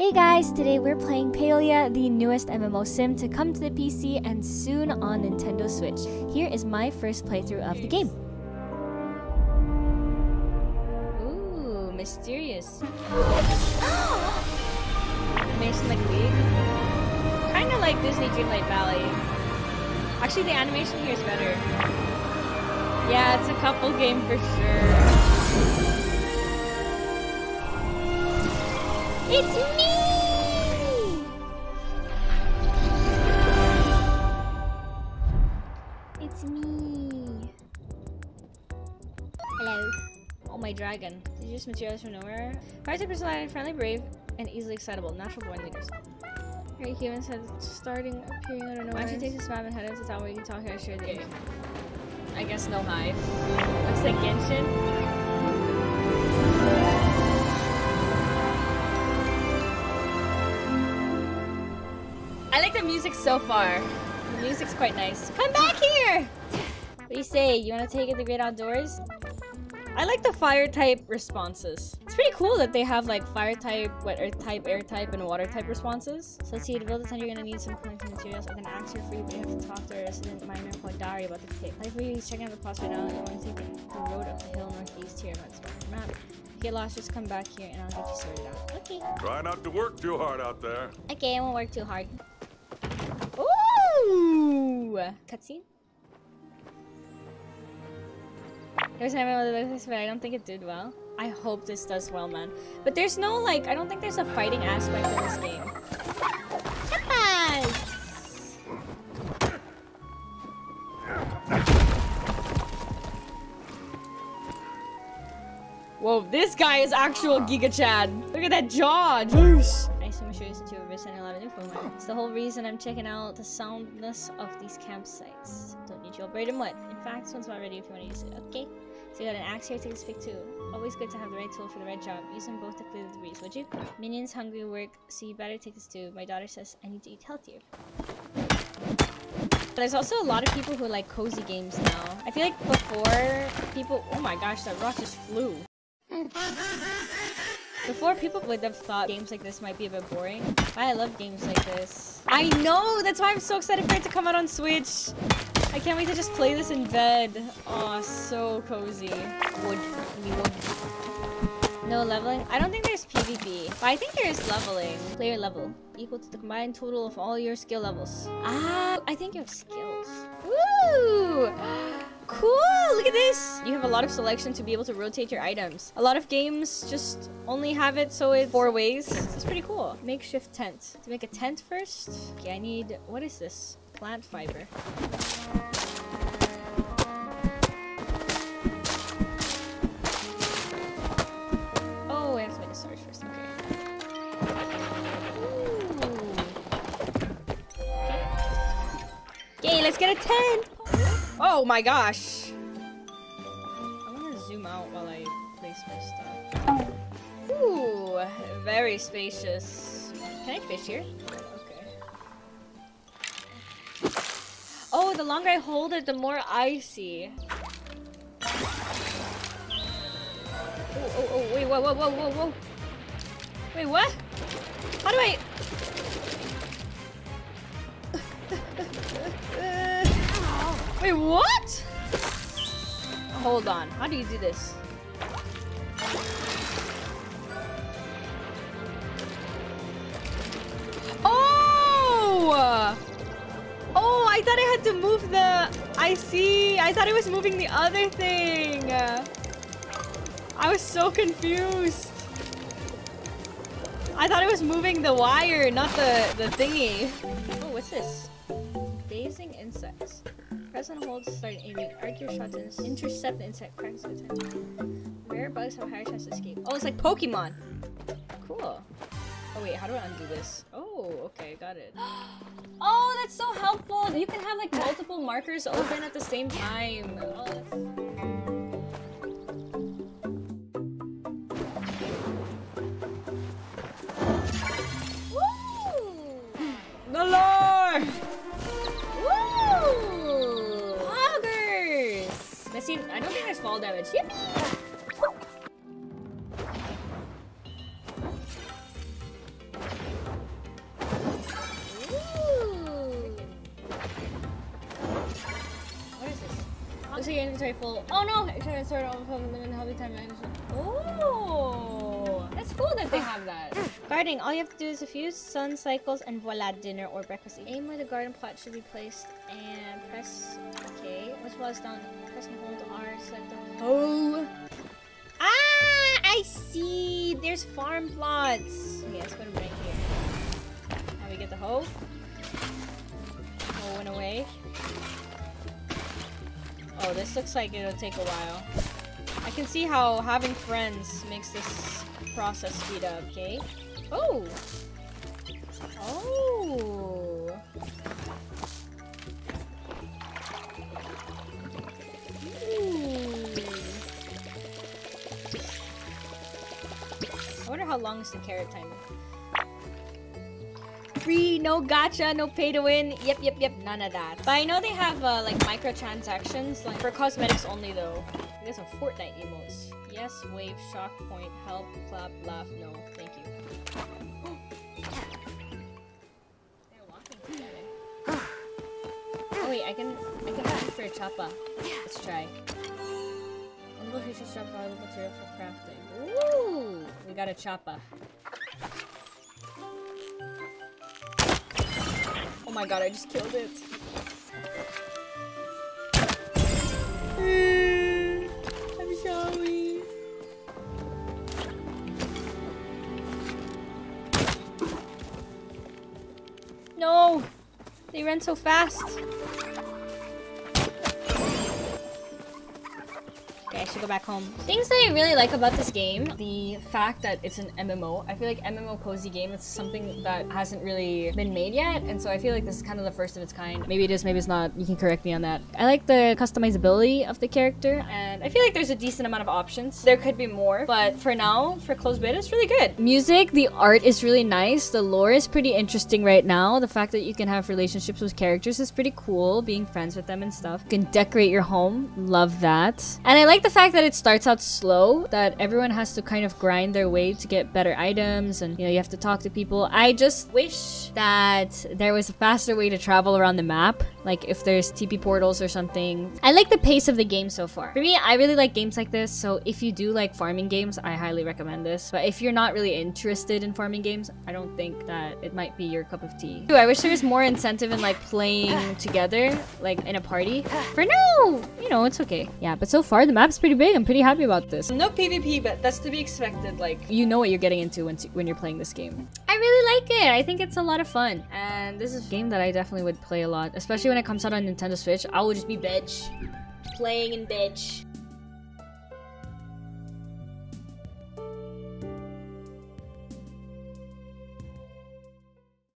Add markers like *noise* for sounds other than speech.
Hey guys, today we're playing Palia, the newest MMO sim to come to the PC and soon on Nintendo Switch. Here is my first playthrough of the game. Ooh, mysterious. Animation like League. Kinda like Disney Dreamlight Valley. Actually, the animation here is better. Yeah, it's a couple game for sure. It's me! It's me. Hello. Oh, my dragon. Did you just materialize from nowhere? Fire type is light, friendly, brave, and easily excitable. Natural born leaders. Alright, humans have starting appearing out of nowhere. Why don't you take this map and head into town where you can talk share the I guess no hide. Looks like Genshin. I like the music so far. The music's quite nice. Come back here! What do you say? You want to take it the great outdoors? I like the fire type responses. It's pretty cool that they have like fire type, what earth type, air type, and water type responses. So let's see, to build a tent, you're gonna need some collecting materials. I can ask here for you, but you have to talk to a resident miner called Dari about the tape. Like, he's checking out the plots right now. You're going to take the road up the hill northeast here. Let's mark the map. Get lost, just come back here and I'll get you sorted out. Okay. Try not to work too hard out there. Okay, I won't work too hard. Cutscene? There's that this, but I don't think it did well. I hope this does well, man. But there's no, like, I don't think there's a fighting aspect in this game. Whoa, this guy is actual Giga Chad. Look at that jaw. Juice. It's the whole reason I'm checking out the soundness of these campsites. Don't need you all buried in mud. In fact, this one's not ready if you want to use it. Okay. So you got an axe here, take this pick too. Always good to have the right tool for the right job. Use them both to clear the debris, would you? Minions hungry work, so you better take this too. My daughter says I need to eat healthier. But there's also a lot of people who like cozy games now. I feel like before people- oh my gosh, that rock just flew. *laughs* Before, people would have thought games like this might be a bit boring. I love games like this. I know! That's why I'm so excited for it to come out on Switch! I can't wait to just play this in bed. Oh, so cozy. Wood. Would. No leveling? I don't think there's PvP, but I think there's leveling. Player level equal to the combined total of all your skill levels. Ah, I think you have skills. This! You have a lot of selection to be able to rotate your items. A lot of games just only have it so it's four ways. This is pretty cool. Makeshift tent. To make a tent first? Okay, I need... What is this? Plant fiber. Oh, I have to make a storage first. Okay. Okay, let's get a tent! Oh my gosh! Zoom out while I place my stuff. Ooh, very spacious. Can I fish here? Okay. Oh, the longer I hold it, the more I see. Oh, oh, oh, wait, whoa, whoa, whoa, whoa, whoa. Wait, what? How do I... *laughs* Wait, what? Hold on. How do you do this? Oh! Oh, I thought I had to move the... I see. I thought it was moving the other thing. I was so confused. I thought it was moving the wire, not the, the thingy. Oh, what's this? Dazing insects. Press and hold to start aiming. Arc your shots and intercept the insect. Time. Rare bugs have higher chance to escape. Oh, it's like Pokemon. Cool. Oh wait, how do I undo this? Oh, okay, got it. *gasps* Oh, that's so helpful. You can have like multiple markers open at the same time. Oh, Oh no! I tried to sort all of them in healthy time management. Oh, that's cool that they have that. Gardening. All you have to do is a few sun cycles and voila, dinner or breakfast. Aim where the garden plot should be placed and press. Okay. While it's down, press and hold R. Select the. Oh. Ah! I see. There's farm plots. Okay, let's put them right here. Now we get the hoe. Hoe went away. Oh, this looks like it'll take a while. I can see how having friends makes this process speed up, okay? Oh! Oh! Ooh. I wonder how long is the carrot timer. Free, no gotcha, no pay to win. Yep, yep, yep, none of that. But I know they have uh, like microtransactions, like for cosmetics only though. Guys have Fortnite emotes. Yes, wave, shock point, help, clap, laugh, no. Thank you. They're walking together. Oh wait, I can I can ask for a chapaa. Let's try. Future shop valuable material for crafting. Ooh! We got a chapaa. My god, I just killed it. *sighs* I'm sorry. No! They ran so fast. Okay, I should go back home. Things that I really like about this game, the fact that it's an MMO. I feel like MMO cozy game is something that hasn't really been made yet, and so I feel like this is kind of the first of its kind. Maybe it is, maybe it's not. You can correct me on that. I like the customizability of the character, and I feel like there's a decent amount of options. There could be more, but for now, for closed beta, it's really good. Music, the art is really nice. The lore is pretty interesting right now. The fact that you can have relationships with characters is pretty cool. Being friends with them and stuff. You can decorate your home. Love that. And I like the fact that it starts out slow, that everyone has to kind of grind their way to get better items and you know you have to talk to people. I just wish that there was a faster way to travel around the map, like if there's TP portals or something. I like the pace of the game so far. For me, I really like games like this, so if you do like farming games, I highly recommend this. But if you're not really interested in farming games, I don't think that it might be your cup of tea. I wish there was more incentive in like playing together, like in a party. For now, you know, it's okay. Yeah, but so far the map's pretty big. I'm pretty happy about this. No PvP, but that's to be expected. Like, you know what you're getting into when, when you're playing this game. I really like it. I think it's a lot of fun. And this is a game that I definitely would play a lot. Especially when it comes out on Nintendo Switch. I will just be bitch. Playing in bitch.